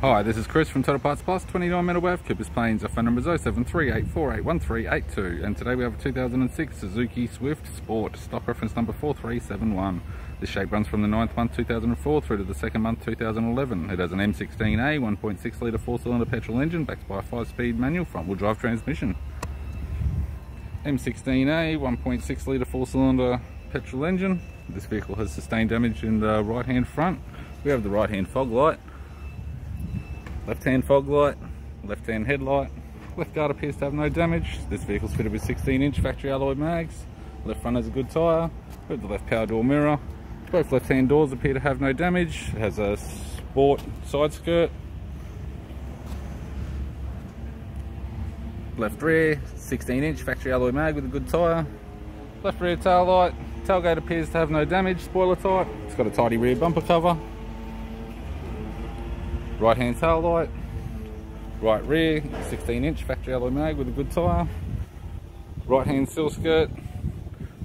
Hi, this is Chris from Total Parts Plus, 29 Meadow Ave, Coopers Plains. Our phone number is 0738481382 and today we have a 2006 Suzuki Swift Sport, stock reference number 4371. This shape runs from the 9th month 2004 through to the 2nd month 2011. It has an M16A 1.6 litre 4 cylinder petrol engine backed by a 5 speed manual front wheel drive transmission. M16A 1.6 litre 4 cylinder petrol engine. This vehicle has sustained damage in the right hand front. We have the right hand fog light left hand fog light, left hand headlight, left guard appears to have no damage. This vehicle's fitted with 16 inch factory alloy mags, left front has a good tyre, have the left power door mirror, both left hand doors appear to have no damage, it has a sport side skirt, left rear 16 inch factory alloy mag with a good tyre, left rear tail light, tailgate appears to have no damage, spoiler tight, it's got a tidy rear bumper cover, right hand tail light, right rear, 16 inch factory alloy mag with a good tyre, right hand sill skirt,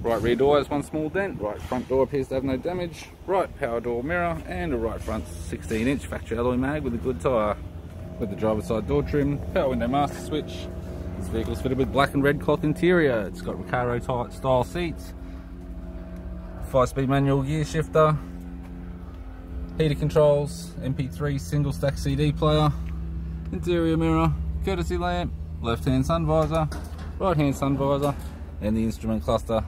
right rear door has one small dent, right front door appears to have no damage, right power door mirror and a right front 16 inch factory alloy mag with a good tyre. With the driver's side door trim, power window master switch. This vehicle is fitted with black and red cloth interior. It's got Recaro style seats, 5 speed manual gear shifter, heater controls, MP3 single stack CD player, interior mirror, courtesy lamp, left hand sun visor, right hand sun visor, and the instrument cluster.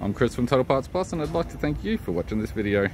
I'm Chris from Total Parts Plus and I'd like to thank you for watching this video.